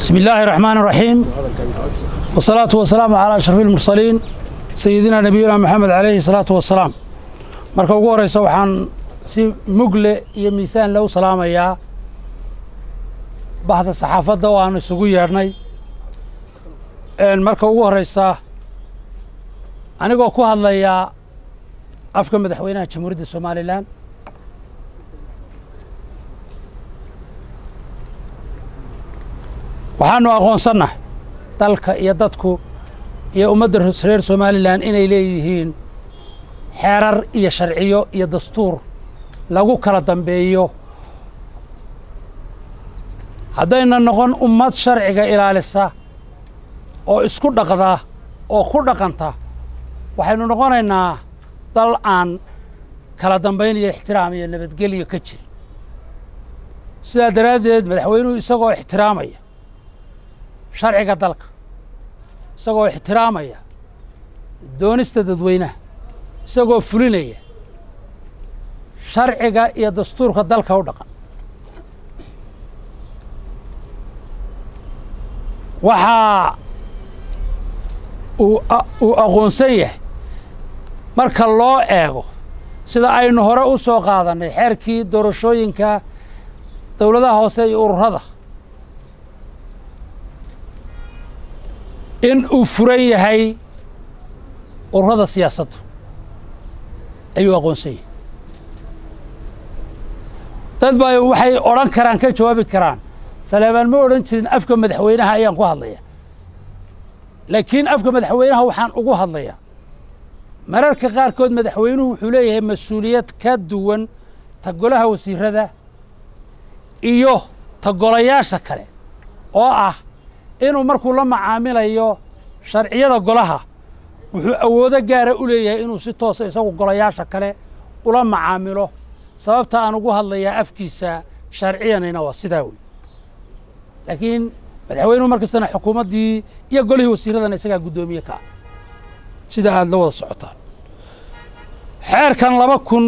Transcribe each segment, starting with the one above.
بسم الله الرحمن الرحيم والصلاة والسلام على أشرف المرسلين سيدنا نبينا محمد عليه الصلاة والسلام marka ugu horeysa waxaan si mugle iyo miisaan lou salaamayaa bahda saxaafadda oo aan isugu yeedhnay marka ugu horeysa anigoo ku hadlayaa afka madaxweynaha jamhuuriyadda somalilan Waxaanu aqoonsannahay dalka iyo dadku iyo ummadda reer somalilan inay leeyihiin xeerar iyo sharciyo iyo dastuur lagu kala dambeeyo. Haddayna noqon ummad sharciga ilaalisa oo isku dhaqda oo ku dhaqanta waxaynu noqonaynaa dal aan kala dambayn iyo ixtiraam iyo nabadgelyo ka jiri sidaa daraaddeed madaxweynuhu isagoo ixtiraamaya sharciga dalka isagoo ixtiraamaya doonista dadweynaha isagoo fulinaya sharciga iyo dastuurka dalka u dhaqan. Waxaa uu aqoonsan yahay marka loo eego sida aynu hore u soo qaadannay xeerkii doorashooyinka dowladaha hoose iyo ururada in uu furan yahay ururada siyaasaddu. Ayuu aqoonsan yahay dad baa waxay odhan karaan ka jawaabi karaan saleebaan ma odhan jirin afka madaxweynaha ayaan ku hadlaya. Laakiin afka madaxweynaha waxaan ugu hadlayaa. Mararka qaarkood madaxweynuhu wuxuu leeyahay mas'uuliyad ka duwan ta golaha wasiirada iyo ta golayaasha kale oo ah inuu markuu la macaamilayo sharciyada golaha wuxuu awoodo gaara u leeyahay inuu si toosa isagu golayaasha kale ula macaamilo. Sababta aan ugu hadlayaa afkiisa sharciyanayna waa sidaa wey laakiin madaxweynuhu mar kastana xukuumaddii iyo golihii wasiiradana isagaa guddoomiye ka ah. Sida aada la wada socotaan. Xeerkan laba kun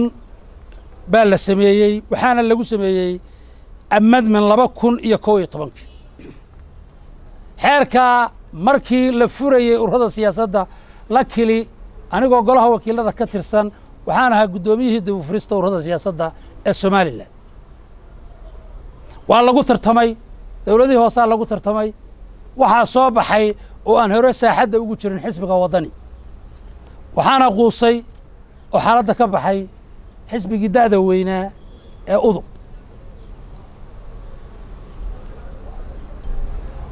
baa la sameeyey waxaana lagu sameeyey amadman laba kun iyo kow iyo tobankii xeerkaa markii la furayey ururada siyaasadda la kili anigoo golaha wakiilada ka tirsan waxaan ahaa guddoomiyihii dibufurista ururada siyaasadda ee somalilan waa lagu tartamay dowladihii hoosaa lagu tartamay waxaa soo baxay oo aan hore saaxadda ugu jirin xisbiga waddani. Waxaana quusay oo xaaladda ka baxay xisbigii da'da weynaa ee udub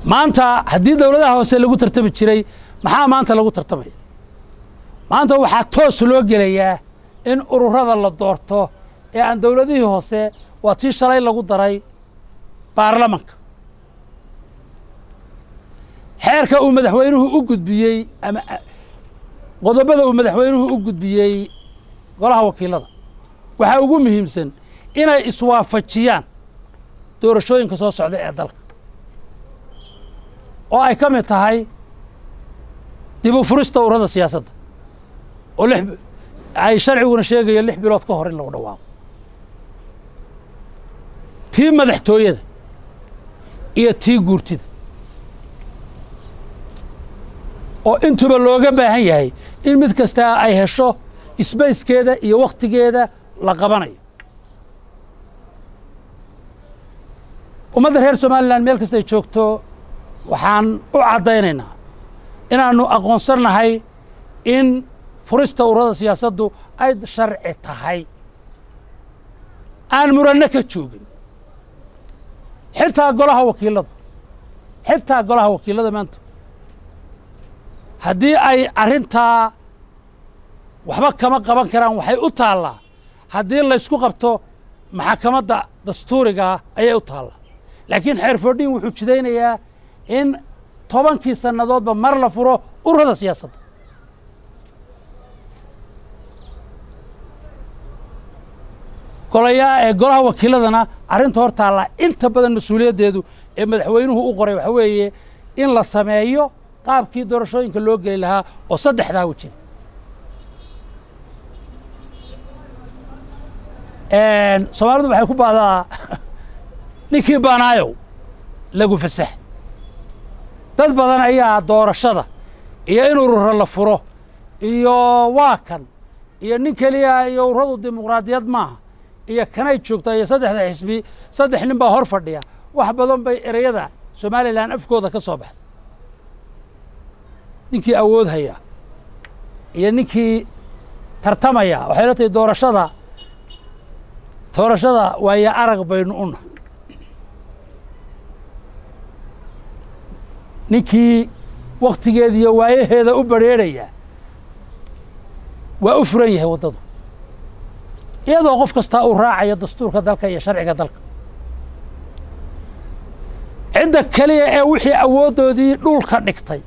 maanta haddii dowladaha hoose lagu tartami jiray maxaa maanta lagu tartamaya maanta waxaa toos loo gelayaa in ururada la doorto ee aan dowladihii hoose waa tii shalay lagu daray baarlamanka. Xeerka uu madaxweynuhu u gudbiyey ama qodobada uu madaxweynuhu u gudbiyey golaha wakiilada. Waxaa ugu muhiimsan inay iswaafajiyaan doorashooyinka soo socda ee dalka oo ay ka mid tahay dib u furista ururada siyaasadda oo lix ay sharciguna sheegayo lix bilood ka hor in lagu dhawaaqo. Tii madaxtooyada iyo tii guurtida oo intuba looga baahan yahay in mid kastaa ay hesho isbayskeeda iyo wakhtigeeda la qabanayo. Ummadda reer somalilan meel kastay joogto waxaan u caddaynaynaa inaannu aqoonsannahay in furista ururada siyaasaddu ay sharci tahay. Aan muranno ka joogin. Xitaa golaha wakiilada xitaa golaha wakiilada maanta. Haddii ay arrintaa waxba kama qaban karaan waxay u taallaa. Haddii laysku qabto maxakamadda dastuurigaa ayay u taallaa. Laakiin xeer fordhin wuxuu jidaynayaa in tobankii sannadoodba mar la furo ururada siyaasadda. Golayaa ee golaha wakiiladana arrinta hor taallaa inta badan mas'uuliyaddeedu ee madaxweynuhu u qoray waxaa weeye in la sameeyo qaabkii doorashooyinka loo geli lahaa oo saddexdaa wejin soomaalidu waxay ku baadaa ninkii baanaayow lagu fasax dad badan ayaa doorashada iyo in urura la furo iyo waa kan iyo nin keliya iyo ururadu dimuqraadiyad maaha iyo kanay joogtaa iyo saddexda xisbi saddex nin baa hor fadhiya wax badan bay ereyada somalilan afkooda ka soo baxda ninkii awood haya iyo ninkii tartamaya waxay la tahay doorashada doorashada waayo arag baynu una ninkii waktigeeda iyo waayaheeda u badrheerhaya waa u furan yahay waddadu. Iyadoo qof kastaa uu raacayo dastuurka dalka iyo sharciga dalka. Cidda keliya ee wixii awooddoodii dhulka dhigtay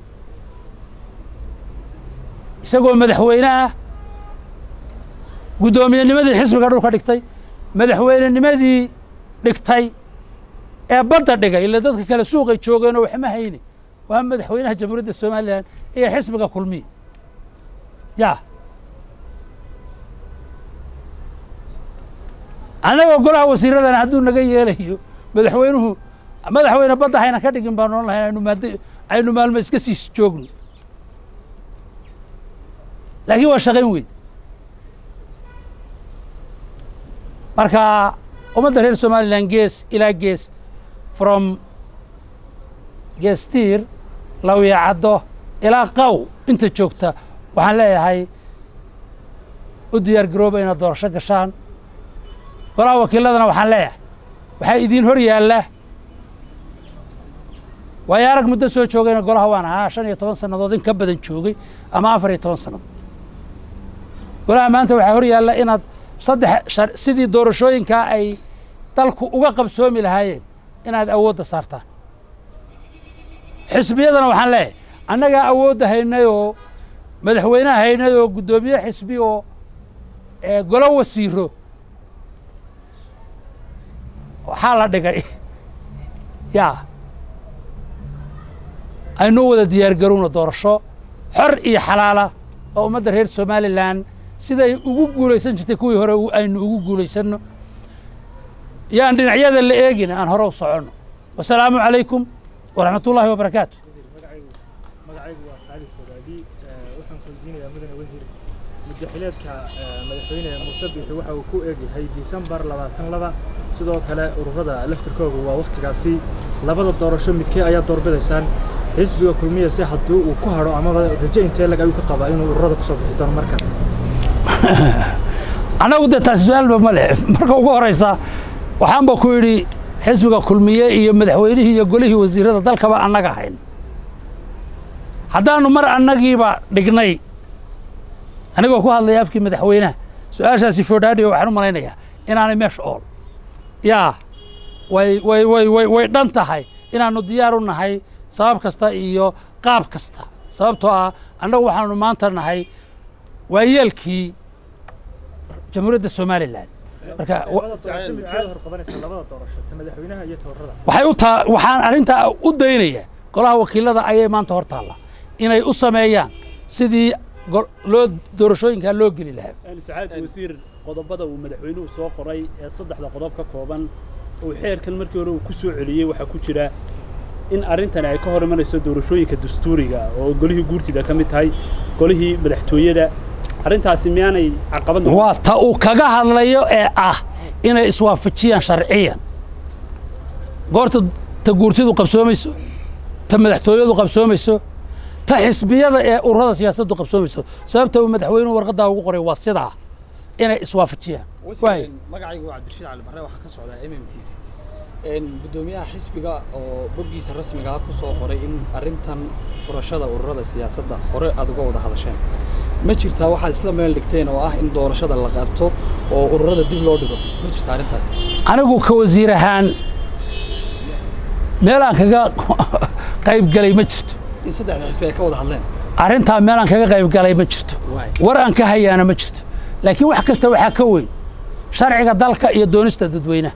isagoo madaxweyne ah guddoomiyennimadii xisbiga dhulka dhigtay madaxweynenimadii dhigtay ee badda dhigay ila dadka kale suuqay joogeenoo waxma hayni waa madaxweynaha jamhuuriyadda somalilan iyo xisbiga kulmiya ya. Annagoo golaha wasiiradana hadduu naga yeelayo madaxweynuhu madaxweyne badda hayna ka dhigin baan oon lahayn aynu maad aynu maalmo iska sii joogno. Laakiin waa shaqayn weyd marka ummadda reer somalilan gees ilaa gees from geestiir lawyacaddo ilaa qaw. Inta joogta waxaan leeyahay u diyaar garooba inaad doorasho gashaan. Golaha wakiiladana waxaan leeyahay waxaa idiin hor yaalla. Waayo arag muddo soo joogayna golaha waan ahaa shan iyo toban sannadood in ka badan joogay ama afar iyo toban sannadood. Golaha maanta waxaa hor yaalla inaad saddex sidii doorashooyinkaa ay dalku uga qabsoomi lahaayeen inaad awoodda saartaan xisbiyadana waxaan leeyahay. Annagaa awoodda haynay oo madaxweyneha haynay oo guddoomiye xisbi oo golo wasiiro. Waxaa la dhigay. Yaa aynu wada diyaar garowna doorasho. Xor iyo xalaala oo ummadda reer somalilan siday ugu guulaysan jirtay kuwii hore aynu ugu guulaysanno. Yaan dhinacyada la eegin aan hore u soconno. Wasalaamu calaykum waraxmat ullaahi wabarakaatu magacaygu waa khaalid fogaadi waxaan weydiinayaa mudane wasiir muddaxileedka madaxweyne muuse bixi waxa uu ku eegyahay disembar labaatan laba sidoo kale ururada laftirkooga waa wakhtigaasi labada doorasho midkee ayaa doorbidaysaan xisbiga kulmiya si hadduu uu ku hadho amaba rajo intee lag ayuu ka qabaa inuu ururada ku soo bixi doono markan annagu dee taasi su'aalba ma leh marka ugu horeysa waxaanba ku yidhi xisbiga kulmiye iyo madaxweynihii iyo golihii wasiirada dalkaba annaga hayn haddaanu mar annagiiba dhignay anigoo ku hadlaya afkii madaxweynaha su'aashaasi foodhaadhiyo waxaan u malaynayaa inaanay meesha ool. Yaa way way way way way dhan tahay inaannu diyaar u nahay sabab kasta iyo qaab kasta. Sababtoo ah annagu waxaanu maanta nahay waayeelkii jamhuuriyadda somalilan waxaan arrintaa u daynayaa golaha wakiilada ayay maanta hor taalla inay u sameeyaan sidii loo doorashooyinkaa loo geli lahaa. Sacaad wasiir qodobada uu madaxweynuhu soo qoray ee saddexda qodob ka kooban uu xeerkan markii hore uu ku soo celiyey waxaa ku jira in arrintani ay ka hor imanayso doorashooyinka dastuuriga oo golihii guurtida ka mid tahay golihii madaxtooyada arrintaasi miyaanay caqabad waa ta uu kaga hadlayo ee ah inay iswaafajiyaan sharciyan. Goorta ta guurtidu qabsoomayso ta madaxtooyadu qabsoomayso ta xisbiyada ee ururada siyaasaddu qabsoomayso sababta uu madaxweynuhu warqaddaa ugu qoray waa sidaa inay iswaafajiyaan. Magacaygu cabdirashiid cali barre waxaa ka socdaa m m t v. Guddoomiyaha xisbiga oo boggiisa rasmigaa ku soo qoray in arrintan furashada ururada siyaasadda hore aad uga wada hadasheen ma jirtaa waxaad isla meel dhigteen oo ah in doorashada la qabto oo ururada dib loo dhigo? Ma jirta arrintaas? Anigu ka wasiir ahaan meelaan kaga qayb galay ma jirto. In saddexda xisbi ay ka wada hadleen. Arrintaa meelaan kaga qayb galay ma jirto. War aan ka hayaana ma jirto. Laakiin wax kasta waxaa ka weyn. Sharciga dalka iyo doonista dadweynaha